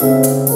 Música